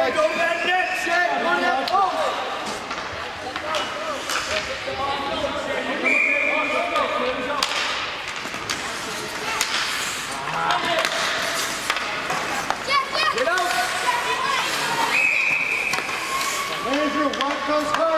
Shake. Go back net. Shake. On that. Get out! Andrew, white goes home!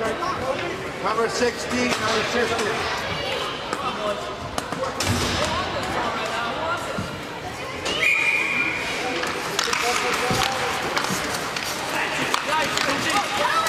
Number 16, our assistant. How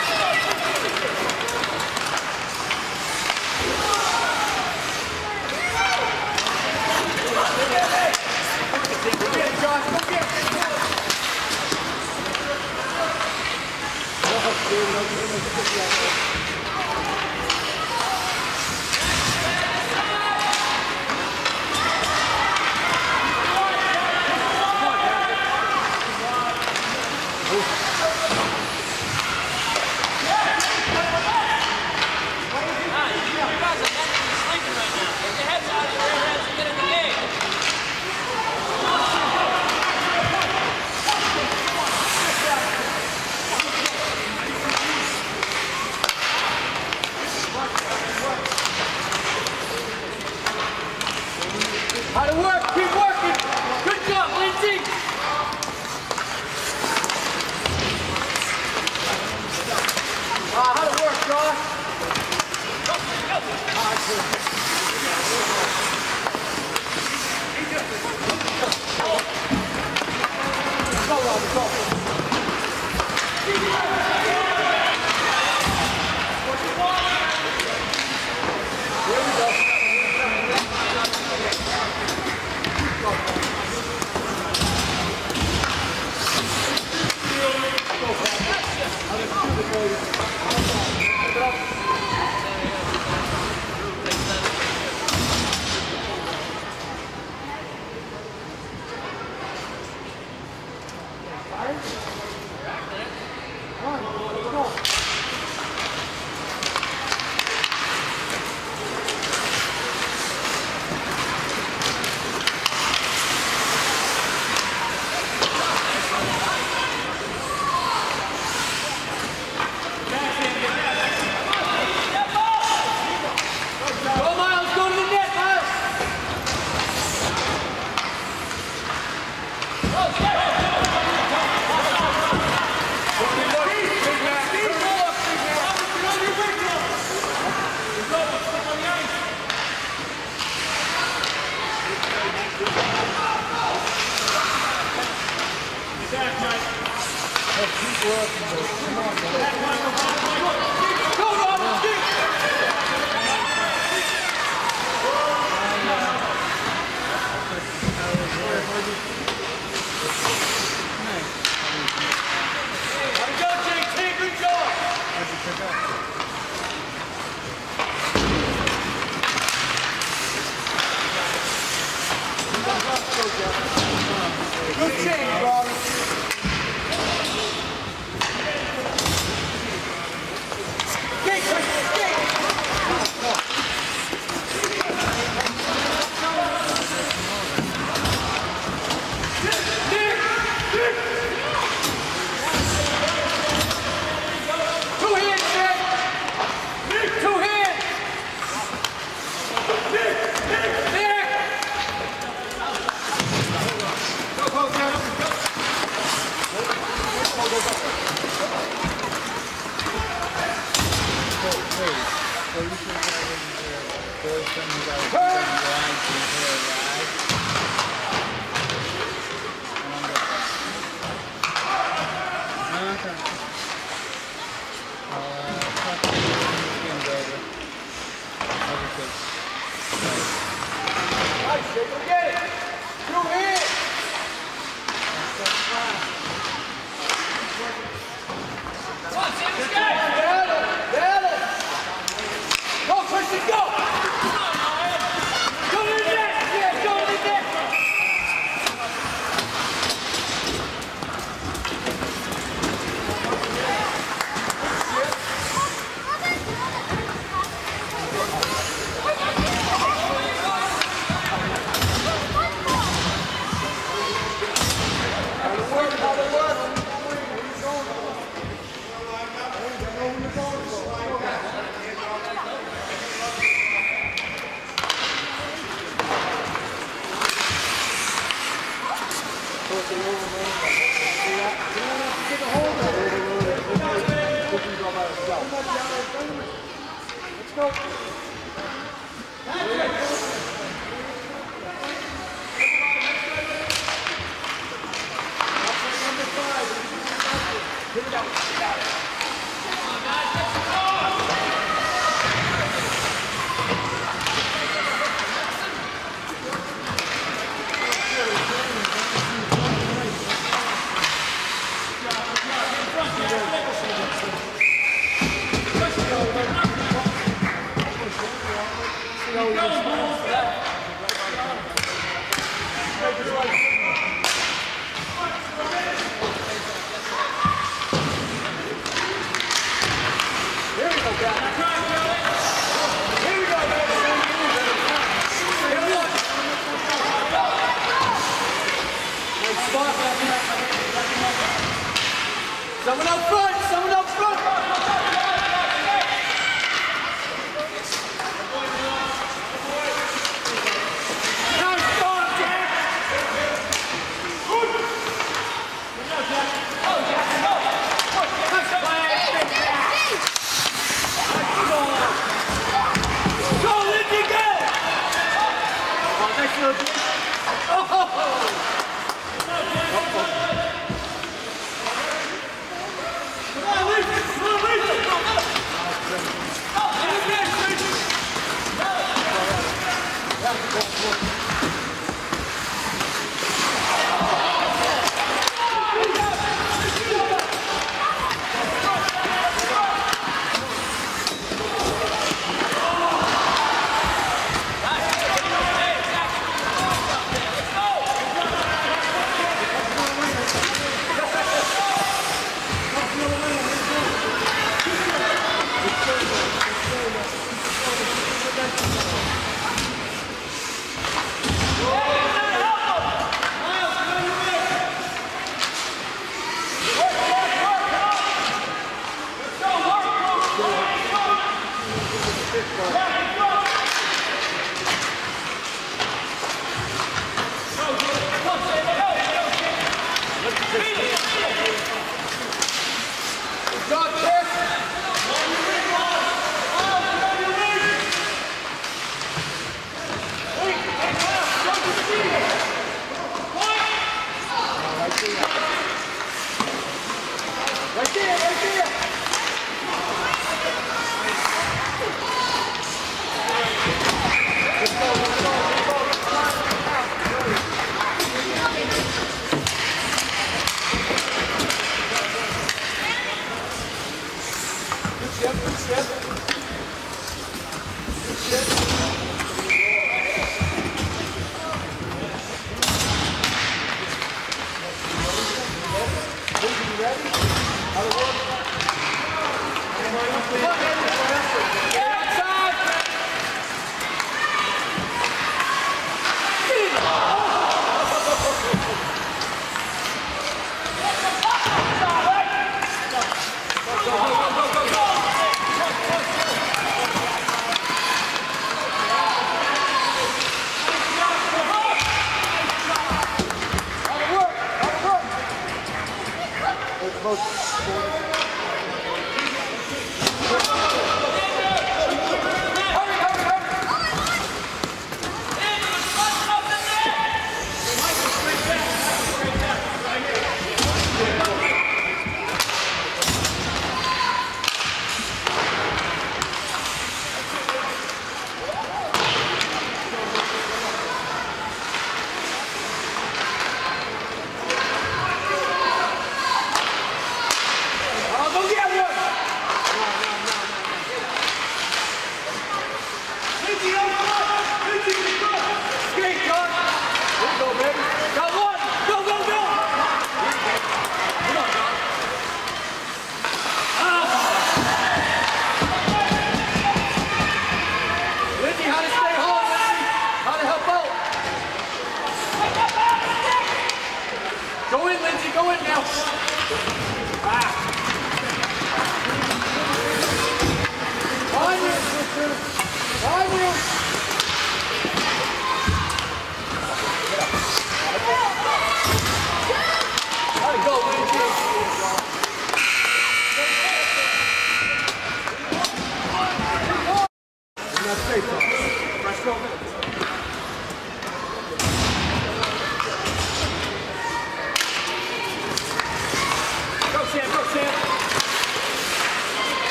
Good change, Robbie.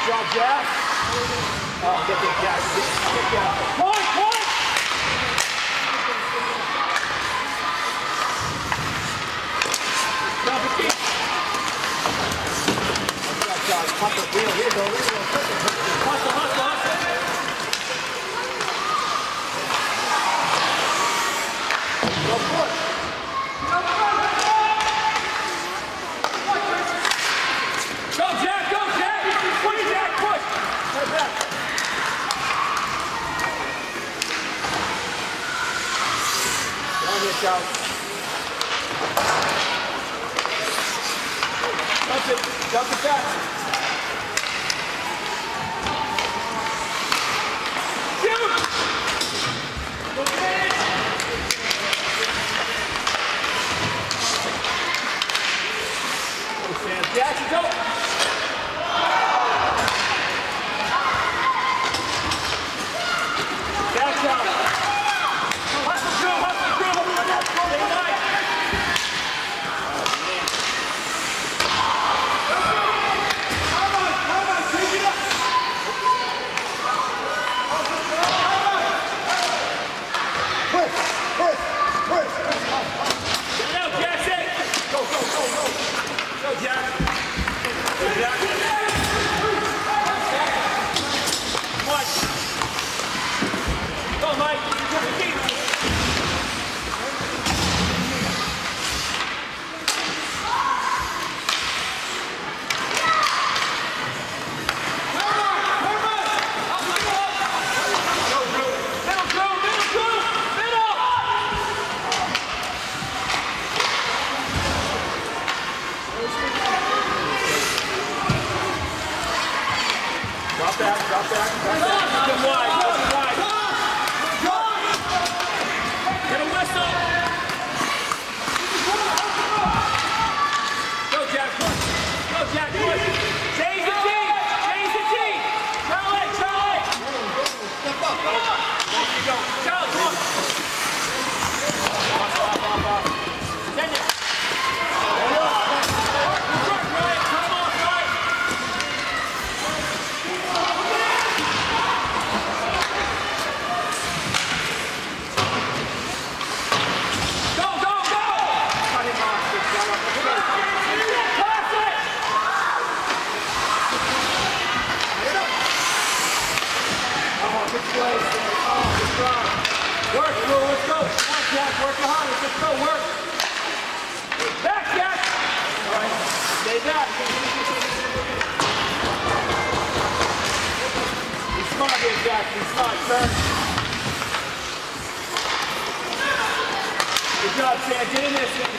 Nice job, Jeff. Oh, get the Jeff. Get Jeff. Point, point! Nice job, Pump it, wheel, here go, here go, job. That's it. That's the catch. Good job, Sam. Get in there, Sam.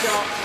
勝。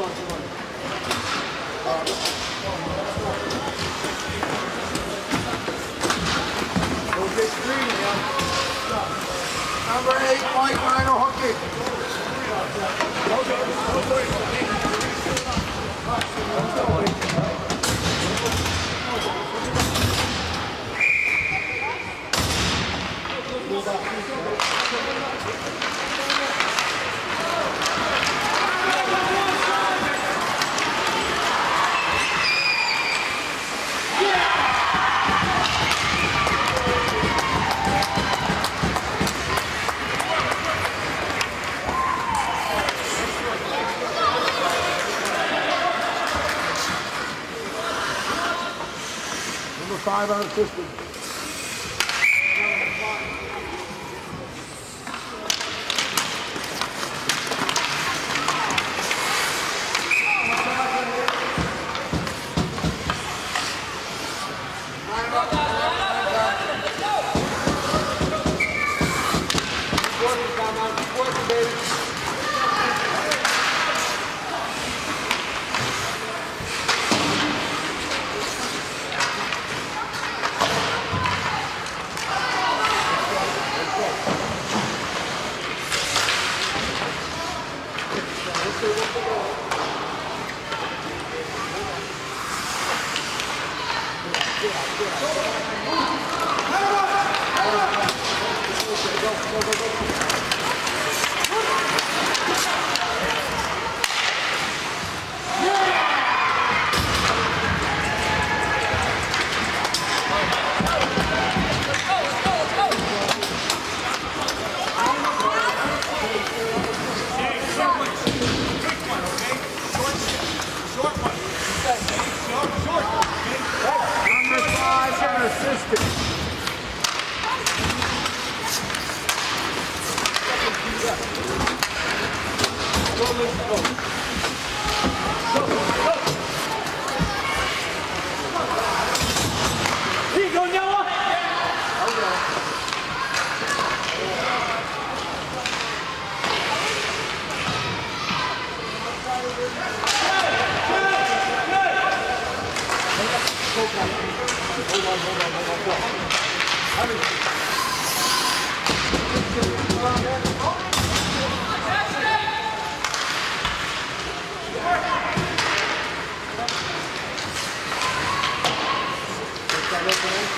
Number eight, Mike Rhino Hookie. Okay. five unassisted. Vamos lá, vamos lá.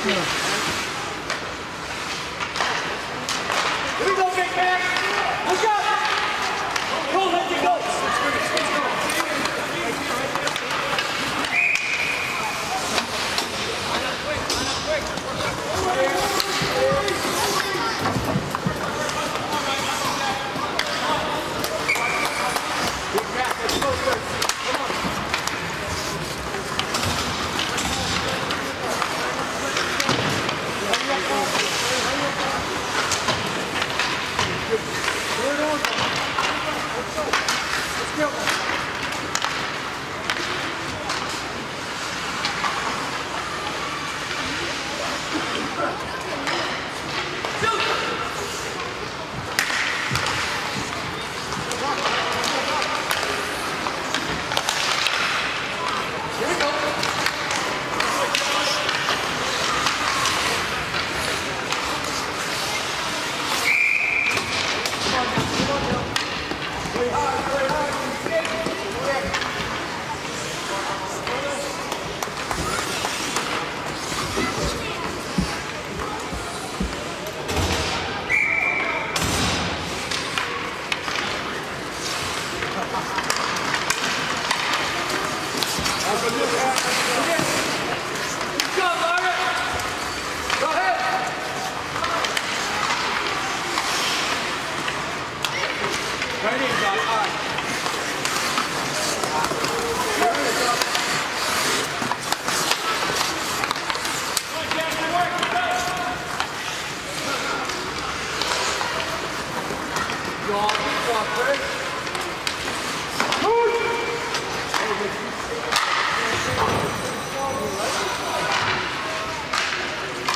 Yeah.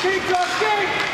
Keep going, keep!